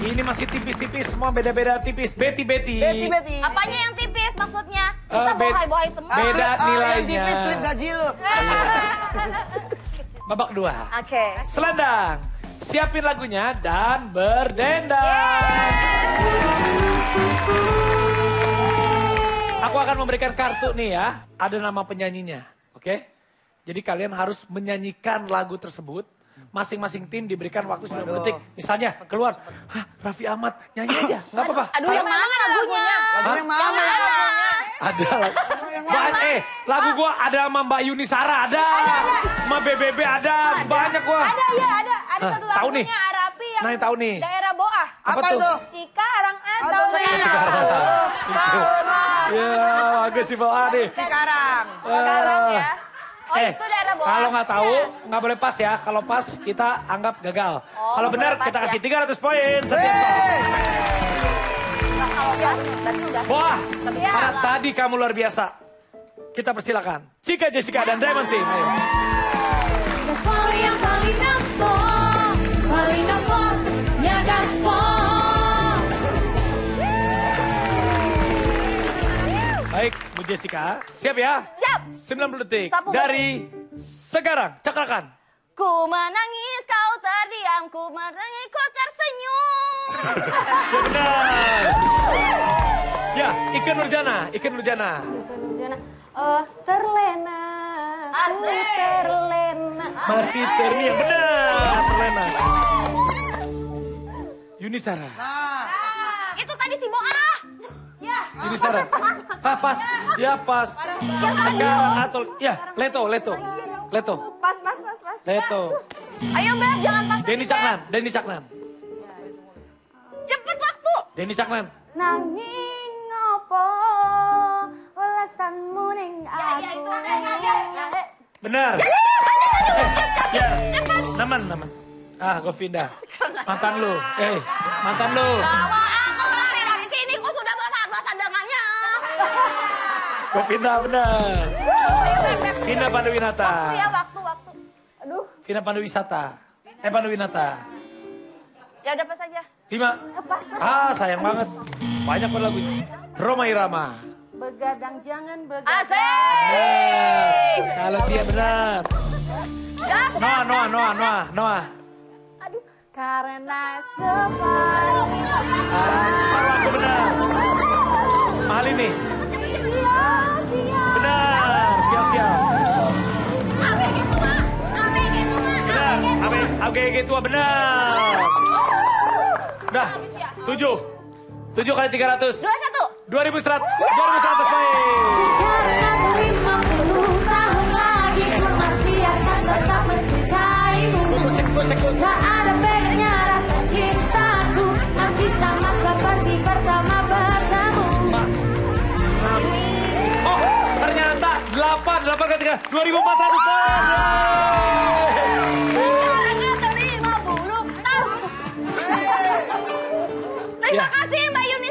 Ini masih tipis-tipis, semua beda-beda tipis. Betty, Betty. Betty, Betty. Apanya yang tipis maksudnya? Eh, Kita bet- bohai-bohai semua. Beda Ah, nilainya. Yang tipis slip gaji lu. Babak dua. Oke. Selendang. Siapin lagunya dan berdendang. Aku akan memberikan kartu nih ya. Ada nama penyanyinya. Oke? Jadi kalian harus menyanyikan lagu tersebut. Masing-masing tim diberikan waktu 90 detik. Misalnya keluar, Hah, Raffi Ahmad nyanyi aja. Nggak apa-apa. Aduh, yang mana lagunya? Lagu yang mana? Ada lagu. Ba- eh, lagu gua ada sama Mbak Yuni Sara ada. Sama BBB ada. Banyak gua. Ada ya, ada. Ada Hah, satu tahu lagunya nih. Arapi yang Nah, yang tahu nih. daerah Boah. Apa Apa tuh? itu? Cikarang Atau atau saya. Itu. Ya, bagus sih Bawa nih. Cikarang. Sekarang Eh. ya. Oh eh, itu. Kalau nggak tahu, nggak boleh pas ya. Kalau pas, kita anggap gagal. Oh, kalau benar, kita ya. kasih 300 poin setiap song. Nah, kalau pas berarti udah. Wah, karena salah. tadi kamu luar biasa. Kita persilakan. Cika, Jessica, dan Diamond Team. Ayo. Yang paling paling ya. Baik, Bu Jessica. Siap ya? Siap. 90 detik. Sapu Dari sekarang, cakrakan. Ku menangis, kau terdiam, ku menangis, kau tersenyum. Ya benar. Ya, Ikan Nurjana, Ikan Nurjana. Nurjana, oh terlena, ku Asik. terlena. Masih terniang, benar. Terlena. Yunisara. Nah, Itu tadi si Boah. Yunisara. Ah, pas. Ya, pas. Sekarang atau, ya, Leto, Leto. Leto, Pas, pas, pas, pas. Leto. Ayo Beb, jangan pas. Denny Caknan, Denny Caknan. Cepet waktu. Denny Caknan. Nanging ngopo, welasanmu ning Ya, ya, aku. Benar. Ya, Naman, Naman. Ah, Govinda. Mantan lu. Eh, mantan lu. Govinda, benar. Vina Panduwinata. Waktu ya, waktu, waktu. Aduh, Vina Panduwisata. Eh, Panduwinata. ya udah pas aja. Lima. Ah, sayang banget. Banyak banget lagunya. Roma Irama. Begadang jangan begadang. Asik. Kalau dia benar. Noah, Noah, Noah, Noah, Noah. Karena separuh Ah, separuh aku benar. AGG tua benar. Udah, tujuh. Tujuh kali tiga ratus. Dua satu. Dua ribu seratus. Dua ribu seratus poin. Karena ku 50 tahun lagi ku masih akan tetap mencintaimu Tak ada bedanya rasa cintaku Masih sama seperti pertama bertemu Empat, enam. Oh, ternyata delapan, delapan kali tiga. Dua ribu empat poin. Terima ya. kasih Mbak Yuni.